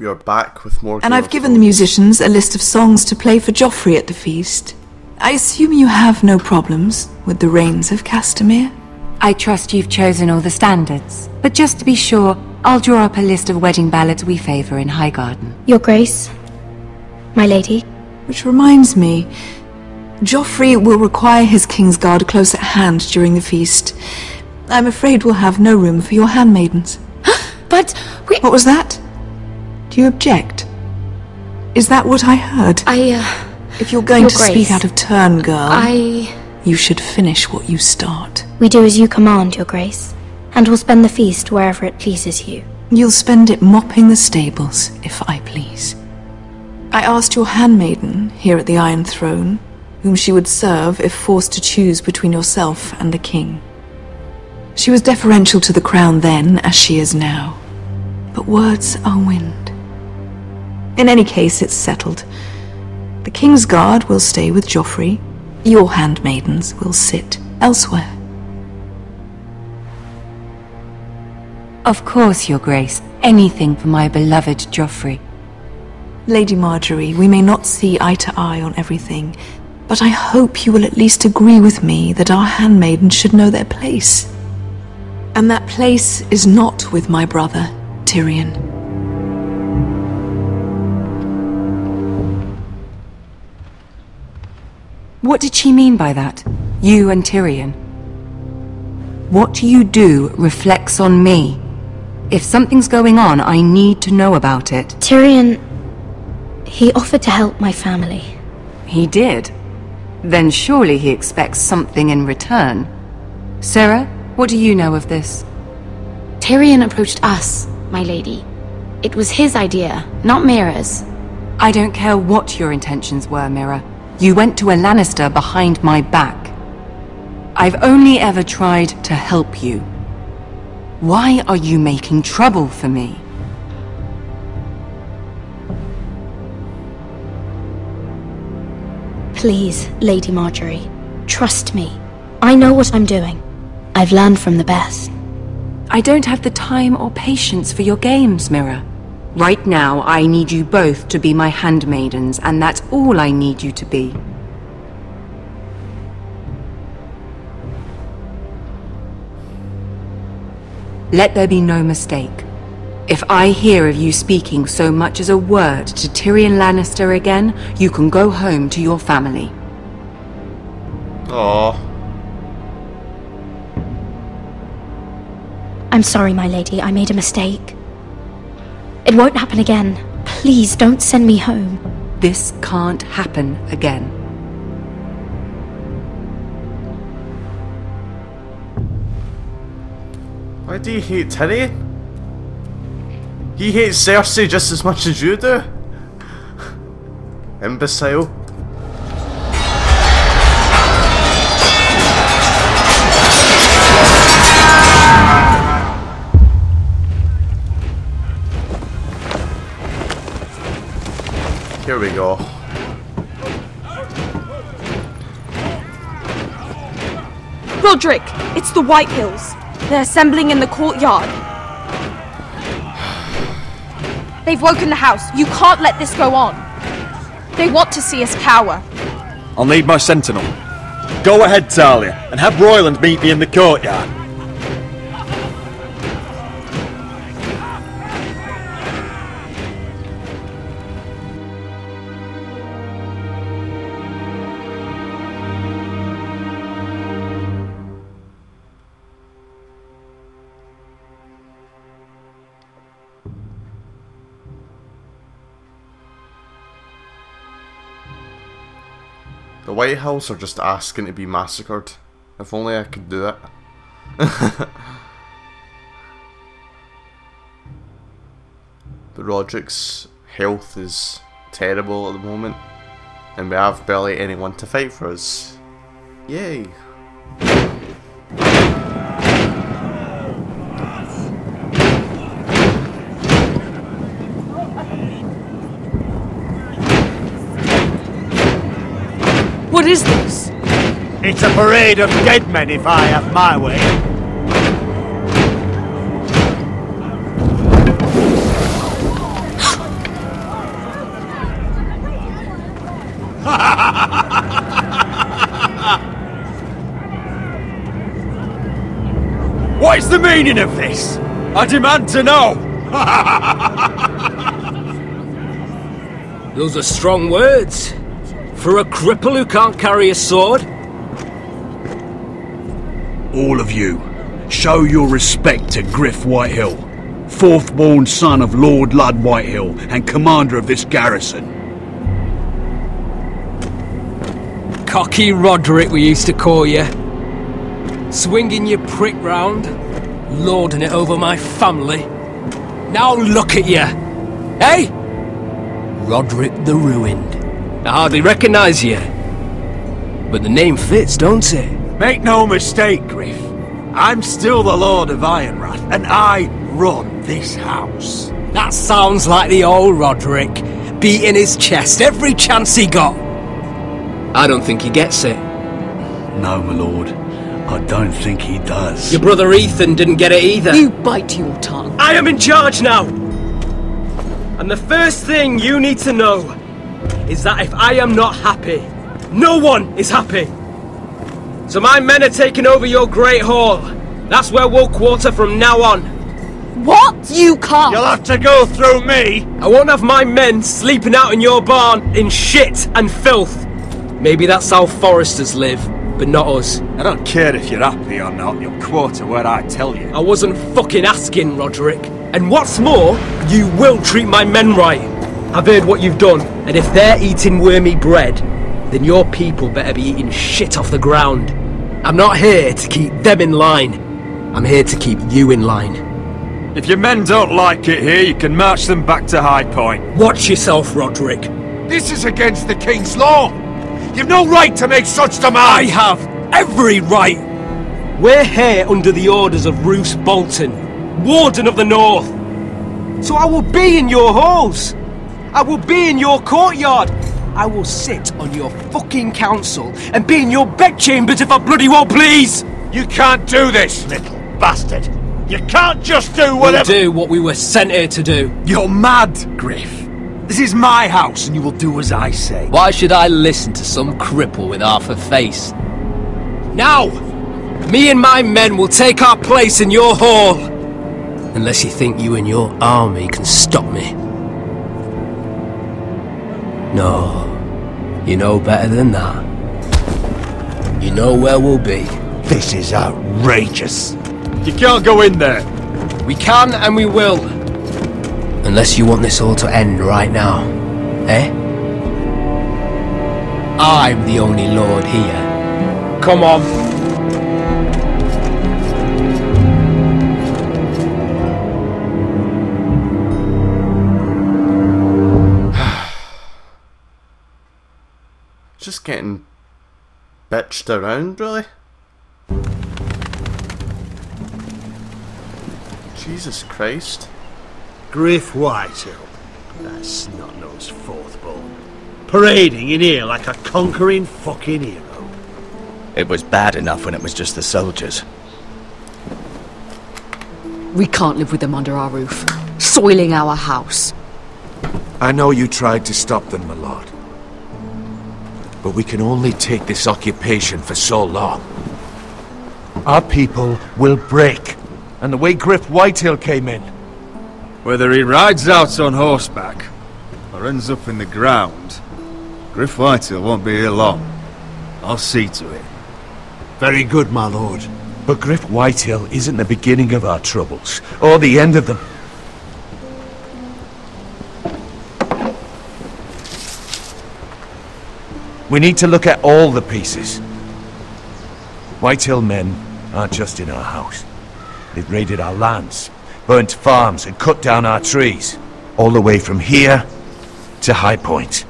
We are back with more. And I've of given the musicians a list of songs to play for Joffrey at the feast. I assume you have no problems with the Rains of Castamere? I trust you've chosen all the standards. But just to be sure, I'll draw up a list of wedding ballads we favour in Highgarden. Your Grace, my lady, Which reminds me, Joffrey will require his Kingsguard close at hand during the feast. I'm afraid we'll have no room for your handmaidens. but we. What was that? Do you object? Is that what I heard? I, uh. If you're going to Grace, speak out of turn, girl, I. you should finish what you start. We do as you command, Your Grace, and we'll spend the feast wherever it pleases you. You'll spend it mopping the stables, if I please. I asked your handmaiden here at the Iron Throne whom she would serve if forced to choose between yourself and the king. She was deferential to the crown then, as she is now. But words are wind. In any case, it's settled. The King's Guard will stay with Joffrey. Your handmaidens will sit elsewhere. Of course, Your Grace. Anything for my beloved Joffrey. Lady Margaery, we may not see eye to eye on everything, but I hope you will at least agree with me that our handmaidens should know their place. And that place is not with my brother, Tyrion. What did she mean by that? You and Tyrion? What you do reflects on me. If something's going on, I need to know about it. Tyrion. He offered to help my family. He did. Then surely he expects something in return. Sera, what do you know of this? Tyrion approached us, my lady. It was his idea, not Mira's. I don't care what your intentions were, Mira. You went to a Lannister behind my back. I've only ever tried to help you. Why are you making trouble for me? Please, Lady Margaery, trust me. I know what I'm doing. I've learned from the best. I don't have the time or patience for your games, Mira. Right now, I need you both to be my handmaidens, and that's all I need you to be. Let there be no mistake. If I hear of you speaking so much as a word to Tyrion Lannister again, you can go home to your family. Aw. I'm sorry, my lady. I made a mistake. It won't happen again. Please don't send me home. This can't happen again. Why do you hate Tyrion? He hates Cersei just as much as you do. Imbecile. Here we go. Rodrik, it's the White Hills. They're assembling in the courtyard. They've woken the house. You can't let this go on. They want to see us cower. I'll need my sentinel. Go ahead, Talia, and have Royland meet me in the courtyard. White House are just asking to be massacred. If only I could do it. but Rodrik's health is terrible at the moment. And we have barely anyone to fight for us. Yay. It's a parade of dead men if I have my way. what is the meaning of this? I demand to know! Those are strong words. For a cripple who can't carry a sword? All of you, show your respect to Gryff Whitehill, fourth born son of Lord Lud Whitehill and commander of this garrison. Cocky Rodrik, we used to call you. Swinging your prick round, lording it over my family. Now look at you! Hey! Rodrik the Ruined. I hardly recognise you. But the name fits, don't it? Make no mistake, Gryff. I'm still the Lord of Ironrath, and I run this house. That sounds like the old Rodrik, beating his chest every chance he got. I don't think he gets it. No, my lord. I don't think he does. Your brother Ethan didn't get it either. You bite your tongue. I am in charge now! And the first thing you need to know is that if I am not happy, no one is happy. So my men are taking over your Great Hall. That's where we'll quarter from now on. What? You can't! You'll have to go through me! I won't have my men sleeping out in your barn in shit and filth. Maybe that's how foresters live, but not us. I don't care if you're happy or not, you'll quarter where I tell you. I wasn't fucking asking, Rodrik. And what's more, you will treat my men right. I've heard what you've done, and if they're eating wormy bread, then your people better be eating shit off the ground. I'm not here to keep them in line. I'm here to keep you in line. If your men don't like it here, you can march them back to High Point. Watch yourself, Rodrik. This is against the king's law! You've no right to make such demands. I have every right. We're here under the orders of Roose Bolton, Warden of the North. So I will be in your halls. I will be in your courtyard. I will sit on your fucking council and be in your bedchambers if I bloody well please. You can't do this, little bastard! You can't just do whatever- We'll do what we were sent here to do. You're mad, Gryff. This is my house, and you will do as I say. Why should I listen to some cripple with half a face? Now, me and my men will take our place in your hall. Unless you think you and your army can stop me. No, you know better than that. You know where we'll be. This is outrageous. You can't go in there. We can and we will. Unless you want this all to end right now. Eh? I'm the only lord here. Come on. Just getting bitched around, really? Jesus Christ. Gryff Whitehill. That snot-nosed fourth-born. Parading in here like a conquering fucking hero. It was bad enough when it was just the soldiers. We can't live with them under our roof, soiling our house. I know you tried to stop them, my lord. But we can only take this occupation for so long. Our people will break. And the way Gryff Whitehill came in, Whether he rides out on horseback or ends up in the ground, Gryff Whitehill won't be here long. I'll see to it. Very good, my lord. But Gryff Whitehill isn't the beginning of our troubles, or the end of them. We need to look at all the pieces. Whitehill men aren't just in our house. They've raided our lands, burnt farms, and cut down our trees. All the way from here to High Point.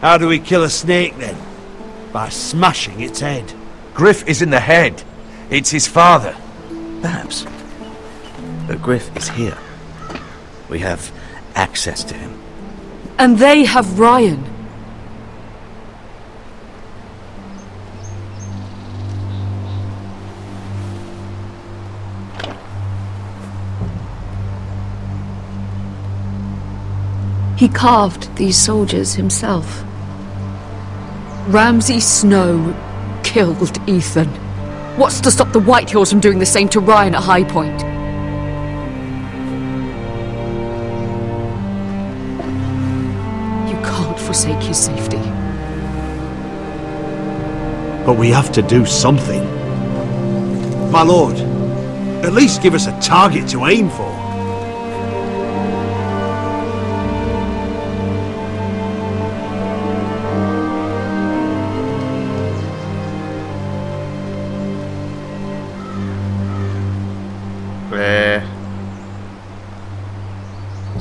How do we kill a snake then? By smashing its head. Gryff isn't the head. It's his father. Perhaps. But Gryff is here. We have access to him. And they have Ryon. He carved these soldiers himself. Ramsay Snow killed Ethan. What's to stop the Whitehills from doing the same to Ryon at High Point? You can't forsake his safety. But we have to do something. My lord, at least give us a target to aim for.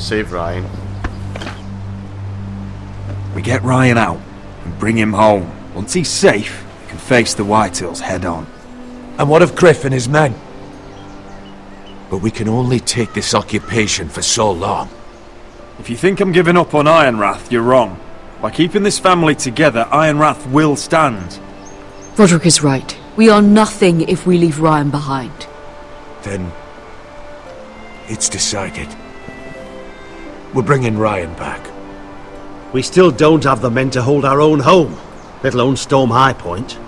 Save Ryon. We get Ryon out and bring him home. Once he's safe, we can face the White Whitehills head on. And what of Gryff and his men? But we can only take this occupation for so long. If you think I'm giving up on Ironrath, you're wrong. By keeping this family together, Ironrath will stand. Rodrik is right. We are nothing if we leave Ryon behind. Then... It's decided. We're bringing Ryon back. We still don't have the men to hold our own home, let alone storm High Point.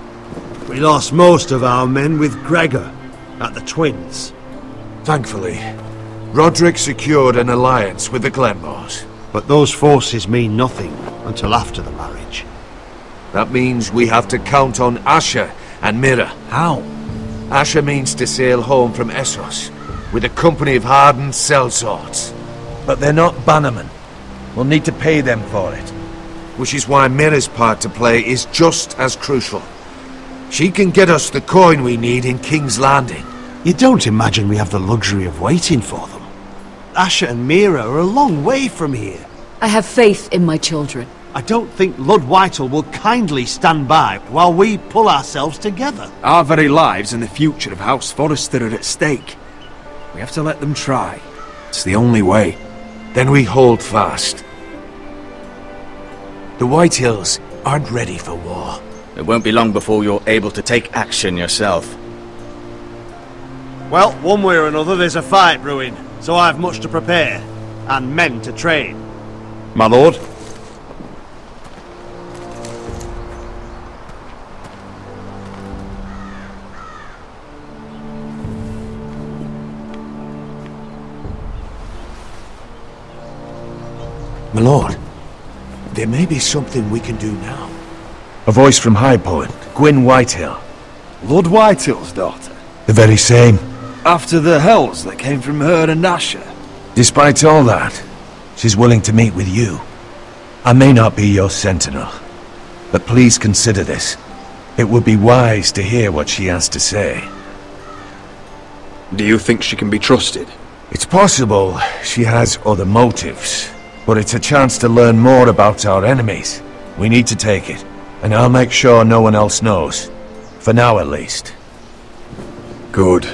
We lost most of our men with Gregor at the Twins. Thankfully, Rodrik secured an alliance with the Glenmores. But those forces mean nothing until after the marriage. That means we have to count on Asher and Mira. How? Asher means to sail home from Essos with a company of hardened sellswords. But they're not bannermen. We'll need to pay them for it. Which is why Mira's part to play is just as crucial. She can get us the coin we need in King's Landing. You don't imagine we have the luxury of waiting for them. Asher and Mira are a long way from here. I have faith in my children. I don't think Lud Whitehill will kindly stand by while we pull ourselves together. Our very lives and the future of House Forrester are at stake. We have to let them try. It's the only way. Then we hold fast. The White Hills aren't ready for war. It won't be long before you're able to take action yourself. Well, one way or another there's a fight brewing, so I've much to prepare, and men to train. My lord? My lord, there may be something we can do now. A voice from High Point, Gwyn Whitehill. Lord Whitehill's daughter. The very same. After the hells that came from her and Asher. Despite all that, she's willing to meet with you. I may not be your sentinel, but please consider this. It would be wise to hear what she has to say. Do you think she can be trusted? It's possible she has other motives, but it's a chance to learn more about our enemies. We need to take it, and I'll make sure no one else knows. For now, at least. Good.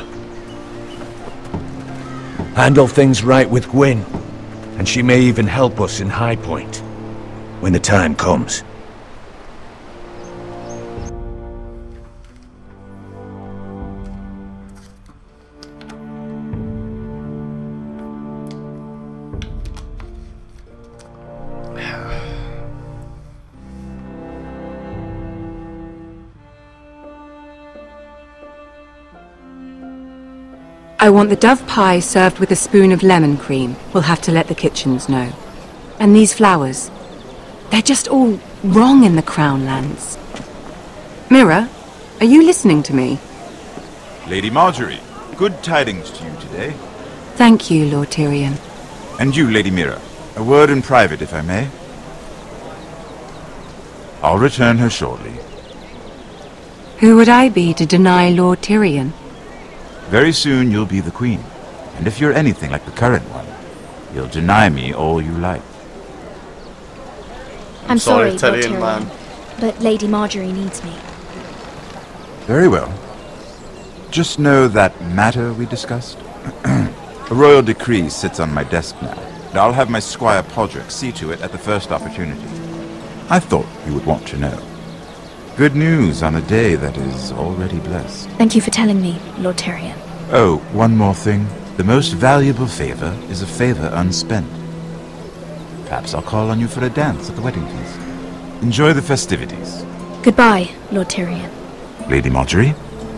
Handle things right with Gwyn, and she may even help us in High Point. When the time comes. I want the dove pie served with a spoon of lemon cream. We'll have to let the kitchens know. And these flowers. They're just all wrong in the Crown lands. Mira, are you listening to me? Lady Margaery, good tidings to you today. Thank you, Lord Tyrion. And you, Lady Mira, a word in private, if I may. I'll return her shortly. Who would I be to deny Lord Tyrion? Very soon you'll be the queen. And if you're anything like the current one, you'll deny me all you like. I'm sorry, sorry, Tyrion, Tyrion, man. but Lady Margaery needs me. Very well. Just know that matter we discussed? a royal decree sits on my desk now, and I'll have my squire Podrick see to it at the first opportunity. I thought you would want to know. Good news on a day that is already blessed. Thank you for telling me, Lord Tyrion. Oh, one more thing. The most valuable favor is a favor unspent. Perhaps I'll call on you for a dance at the wedding feast. Enjoy the festivities. Goodbye, Lord Tyrion. Lady Margaery,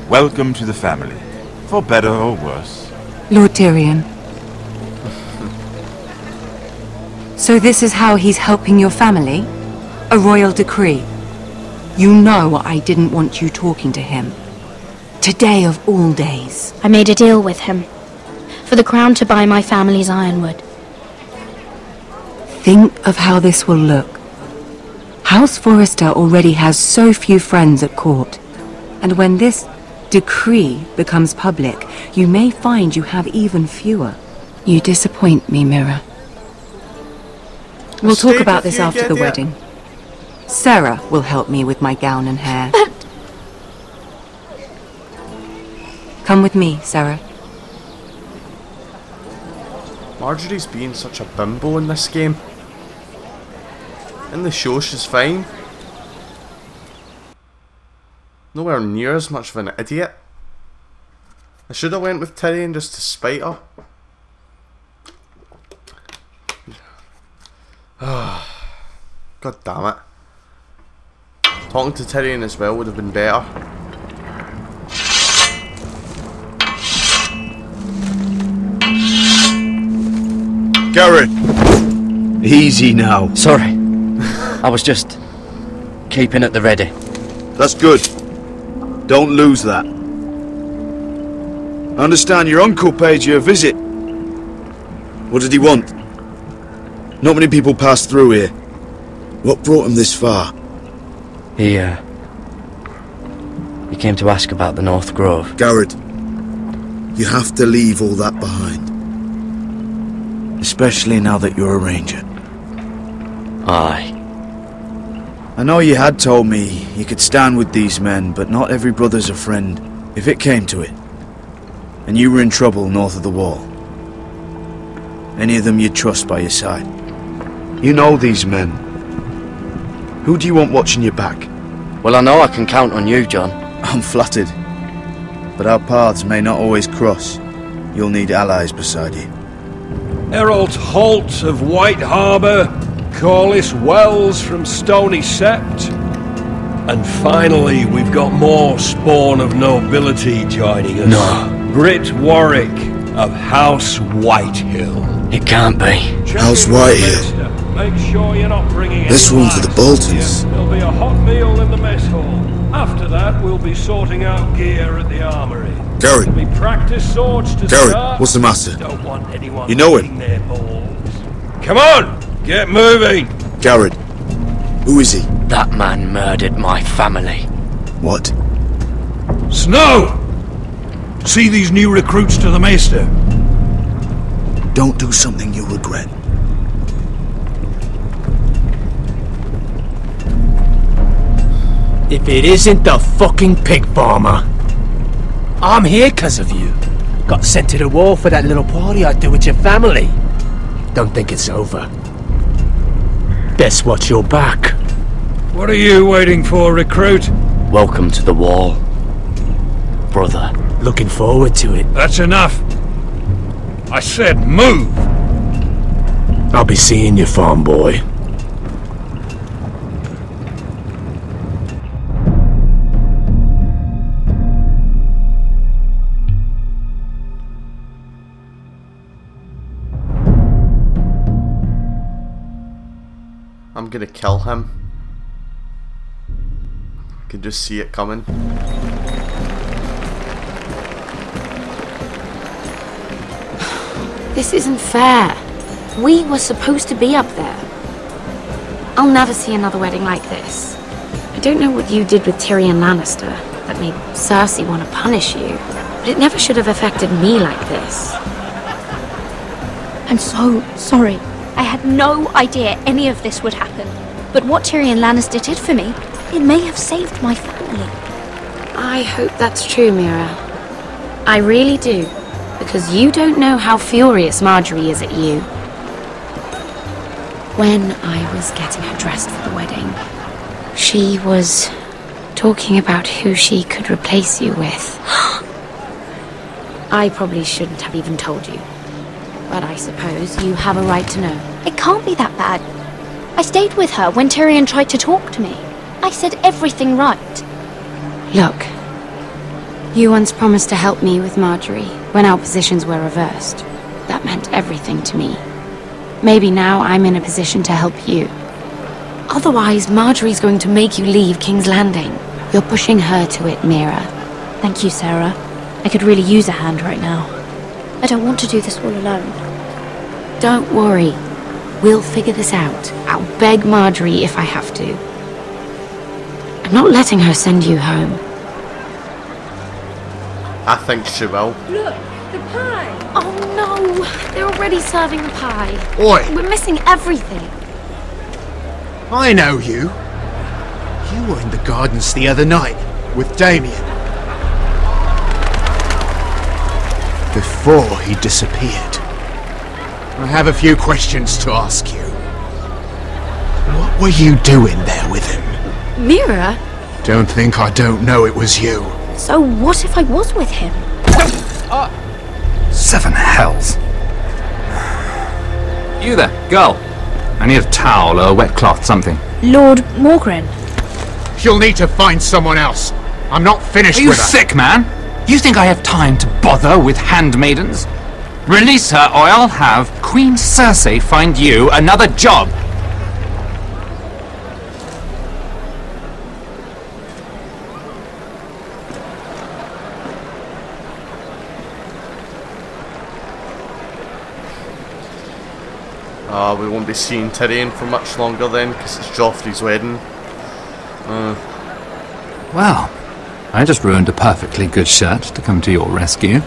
welcome to the family. For better or worse. Lord Tyrion. So this is how he's helping your family? A royal decree? You know I didn't want you talking to him. Today of all days. I made a deal with him. For the crown to buy my family's ironwood. Think of how this will look. House Forrester already has so few friends at court. And when this decree becomes public, you may find you have even fewer. You disappoint me, Mira. We'll talk about this after the yeah. wedding. Sera will help me with my gown and hair. Come with me, Sera. Margaery's being such a bimbo in this game. In the show, she's fine. Nowhere near as much of an idiot. I should have went with Tyrion just to spite her. God damn it. Talking to Tyrion as well would have been better. Gared! Easy now. Sorry. I was just keeping at the ready. That's good. Don't lose that. I understand your uncle paid you a visit. What did he want? Not many people pass through here. What brought him this far? He, uh... He came to ask about the North Grove. Gared, you have to leave all that behind. Especially now that you're a ranger. Aye. I know you had told me you could stand with these men, but not every brother's a friend, if it came to it. And you were in trouble north of the wall. Any of them you'd trust by your side. You know these men. Who do you want watching your back? Well, I know I can count on you, Jon. I'm flattered. But our paths may not always cross. You'll need allies beside you. Errol Holt of White Harbour, Corliss Wells from Stony Sept. And finally, we've got more spawn of nobility joining us. No. Britt Warrick of House Whitehill. It can't be. House Whitehill. Make sure you're not bringing This any one for the lights. Boltons. There'll be a hot meal in the mess hall. After that, we'll be sorting out gear at the armory. Gared. There'll be practice swords to Gared, start. what's the matter? Don't want anyone You know him? licking their balls. Come on, get moving. Gared. Who is he? That man murdered my family. What? Snow! See these new recruits to the Maester. Don't do something you'll regret. If it isn't the fucking pig farmer. I'm here because of you. Got sent to the wall for that little party I do with your family. Don't think it's over. Best watch your back. What are you waiting for, recruit? Welcome to the wall. Brother. Looking forward to it. That's enough. I said move! I'll be seeing you, farm boy. Kill him. I can just see it coming. This isn't fair. We were supposed to be up there. I'll never see another wedding like this. I don't know what you did with Tyrion Lannister that made Cersei want to punish you, but it never should have affected me like this. I'm so sorry. I had no idea any of this would happen. But what Tyrion Lannister did for me, it may have saved my family. I hope that's true, Mira. I really do, because you don't know how furious Margaery is at you. When I was getting her dressed for the wedding, she was talking about who she could replace you with. I probably shouldn't have even told you, but I suppose you have a right to know. It can't be that bad. I stayed with her when Tyrion tried to talk to me. I said everything right. Look, you once promised to help me with Margaery when our positions were reversed. That meant everything to me. Maybe now I'm in a position to help you. Otherwise, Margaery's going to make you leave King's Landing. You're pushing her to it, Mira. Thank you, Sera. I could really use a hand right now. I don't want to do this all alone. Don't worry. We'll figure this out. I'll beg Margaery if I have to. I'm not letting her send you home. I think she will. Look, the pie! Oh no! They're already serving the pie. Oi! We're missing everything. I know you. You were in the gardens the other night with Damien. Before he disappeared. I have a few questions to ask you. What were you doing there with him? Mira? Don't think I don't know it was you. So what if I was with him? Uh, seven hells. You there, girl. I need a towel or a wet cloth, something. Lord Morgryn. You'll need to find someone else. I'm not finished Are you with her. sick, man? You think I have time to bother with handmaidens? Release her or I'll have Queen Cersei find you another job. Uh, we won't be seeing Tyrion for much longer then, because it's Joffrey's wedding. Uh, Well, I just ruined a perfectly good shirt to come to your rescue.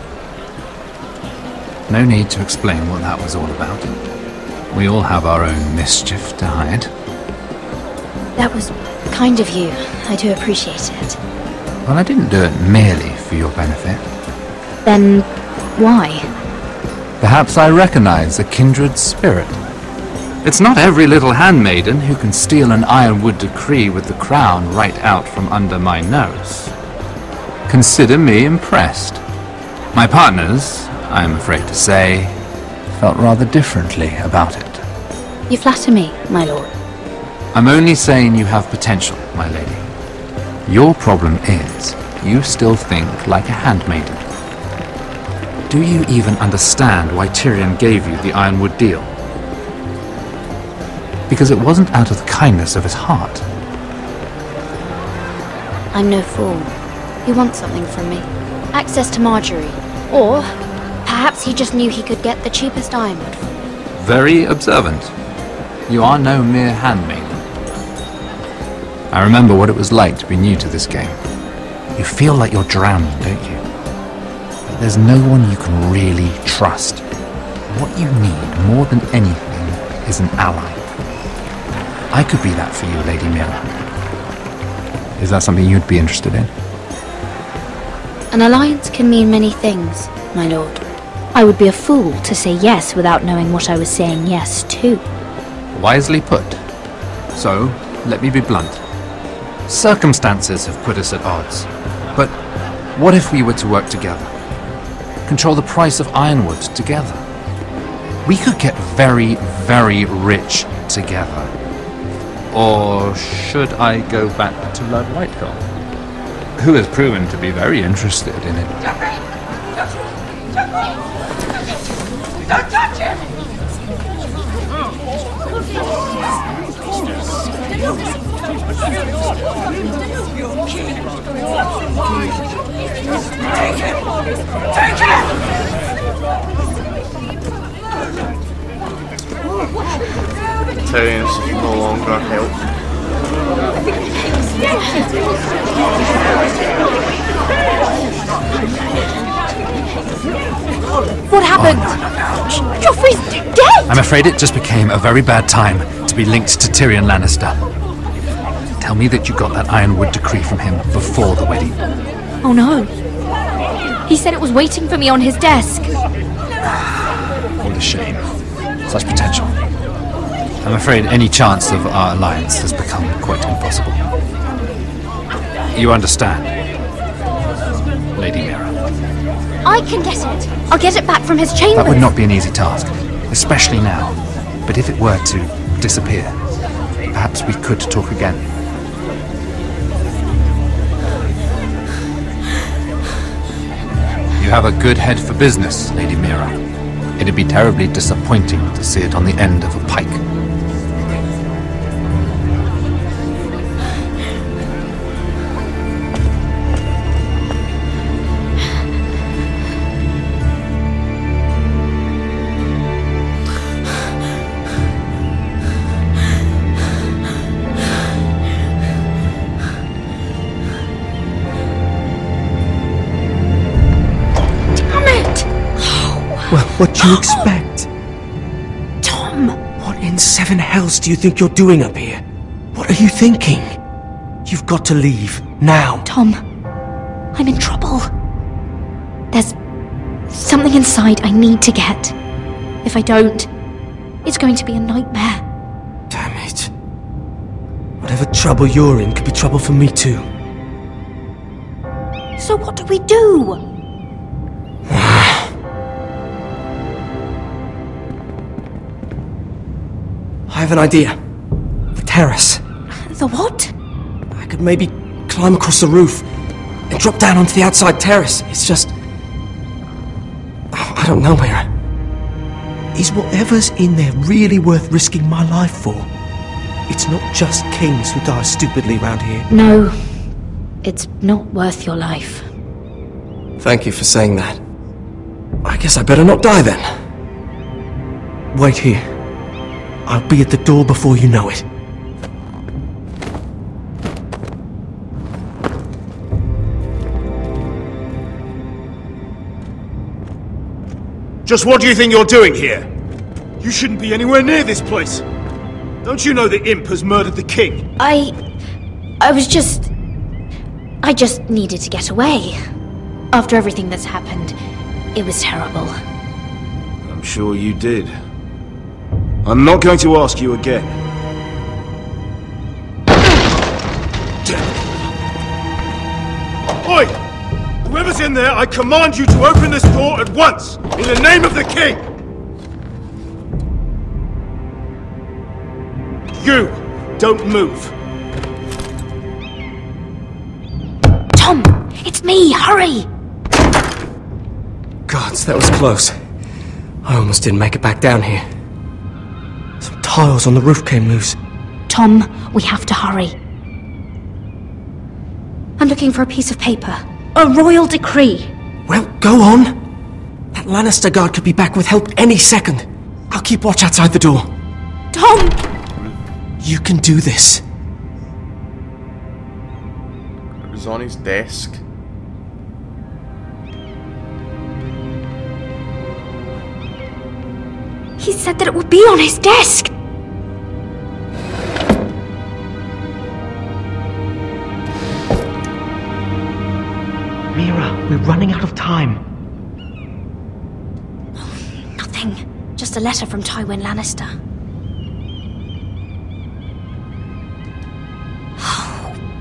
No need to explain what that was all about. We all have our own mischief to hide. That was kind of you. I do appreciate it. Well, I didn't do it merely for your benefit. Then why? Perhaps I recognize a kindred spirit. It's not every little handmaiden who can steal an ironwood decree with the crown right out from under my nose. Consider me impressed. My partners, I am afraid to say, felt rather differently about it. You flatter me, my lord. I'm only saying you have potential, my lady. Your problem is, you still think like a handmaiden. Do you even understand why Tyrion gave you the Ironwood deal? Because it wasn't out of the kindness of his heart. I'm no fool. He wants something from me. Access to Marjorie. Or perhaps he just knew he could get the cheapest ironwood. Very observant. You are no mere handmaiden. I remember what it was like to be new to this game. You feel like you're drowning, don't you? But there's no one you can really trust. What you need more than anything is an ally. I could be that for you, Lady Mira. Is that something you'd be interested in? An alliance can mean many things, my lord. I would be a fool to say yes without knowing what I was saying yes to. Wisely put. So, let me be blunt. Circumstances have put us at odds. But what if we were to work together? Control the price of ironwood together? We could get very, very rich together. Or should I go back to Lord Whitehill? Who has proven to be very interested in it. Touch him! Take him! Take him! Tyrion's no longer help. What happened? Joffrey's dead! I'm afraid it just became a very bad time to be linked to Tyrion Lannister. Tell me that you got that Ironwood decree from him before the wedding. Oh no. He said it was waiting for me on his desk. What a shame. Such potential. I'm afraid any chance of our alliance has become quite impossible. You understand. I can get it. I'll get it back from his chamber. That would not be an easy task, especially now. But if it were to disappear, perhaps we could talk again. You have a good head for business, Lady Mira. It'd be terribly disappointing to see it on the end of a pike. You expect? Tom! What in seven hells do you think you're doing up here? What are you thinking? You've got to leave, now. Tom, I'm in trouble. There's something inside I need to get. If I don't, it's going to be a nightmare. Damn it. Whatever trouble you're in could be trouble for me too. So what do we do? I have an idea. The terrace. The what? I could maybe climb across the roof and drop down onto the outside terrace. It's just. I don't know, Mira. Is whatever's in there really worth risking my life for? It's not just kings who die stupidly round here. No, it's not worth your life. Thank you for saying that. I guess I better not die then. Wait here. I'll be at the door before you know it. Just what do you think you're doing here? You shouldn't be anywhere near this place. Don't you know the imp has murdered the king? I. I was just. I just needed to get away. After everything that's happened, it was terrible. I'm sure you did. I'm not going to ask you again. Oi! Whoever's in there, I command you to open this door at once! In the name of the king! You! Don't move! Tom! It's me! Hurry! Gods, that was close. I almost didn't make it back down here. Some tiles on the roof came loose. Tom, we have to hurry. I'm looking for a piece of paper. A royal decree. Well, go on. That Lannister guard could be back with help any second. I'll keep watch outside the door. Tom! You can do this. It was on his desk. He said that it would be on his desk. We're running out of time. Nothing. Just a letter from Tywin Lannister.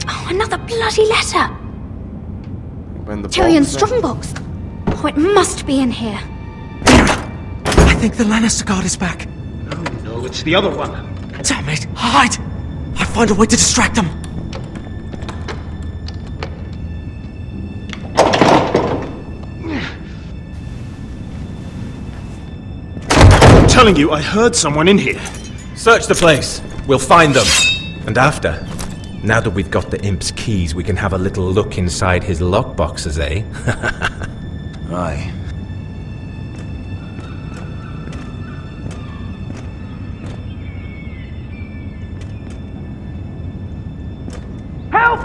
Oh, another bloody letter. When the Tyrion box- Strongbox. Oh, it must be in here. I think the Lannister guard is back. No, it's the other one. Damn it! Hide! I'll find a way to distract them. Telling you, I heard someone in here. Search the place. We'll find them. And after, now that we've got the imp's keys, we can have a little look inside his lockboxes, eh? Aye. Help!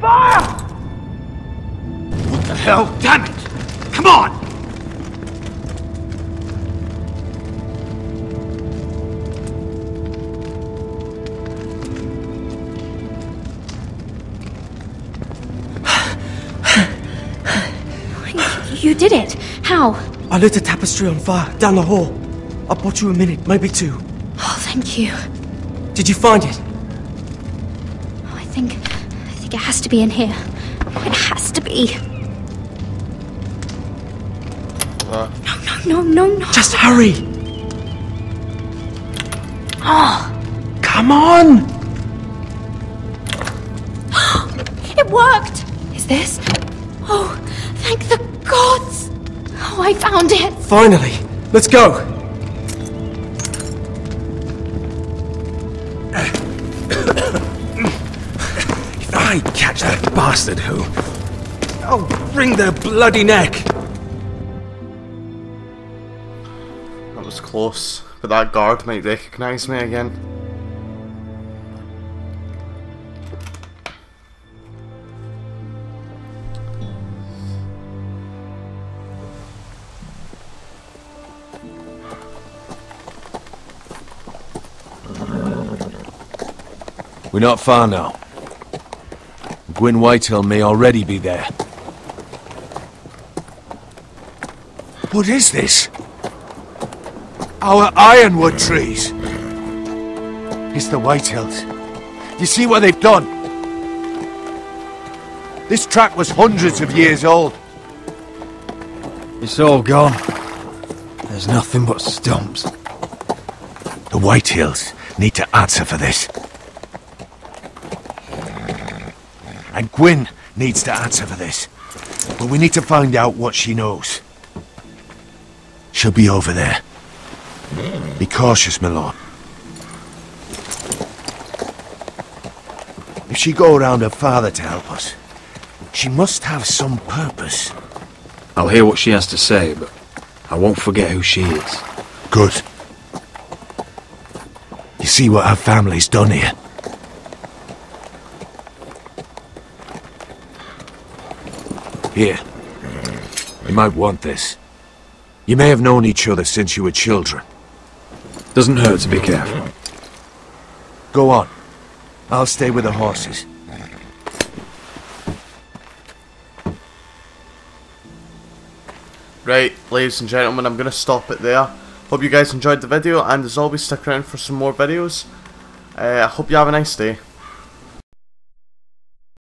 Fire! What the hell? Damn it! Come on! Did it. How? I lit a tapestry on fire down the hall. I bought you a minute, maybe two. Oh, thank you. Did you find it? Oh, I think. I think it has to be in here. Oh, it has to be. Uh, No, no, no, no. Just hurry! Oh, Come on! it worked. I found it! Finally! Let's go! if I catch that bastard who... I'll wring their bloody neck! That was close, but that guard might recognise me again. We're not far now. Gwyn Whitehill may already be there. What is this? Our ironwood trees. It's the Whitehills. You see what they've done? This track was hundreds of years old. It's all gone. There's nothing but stumps. The Whitehills need to answer for this. And Gwyn needs to answer for this. But we need to find out what she knows. She'll be over there. Be cautious, my lord. If she go around her father to help us, she must have some purpose. I'll hear what she has to say, but I won't forget who she is. Good. You see what her family's done here? Here. You might want this. You may have known each other since you were children. Doesn't hurt to be careful. Go on. I'll stay with the horses. Right, ladies and gentlemen, I'm going to stop it there. Hope you guys enjoyed the video, and as always, stick around for some more videos. Uh, I hope you have a nice day.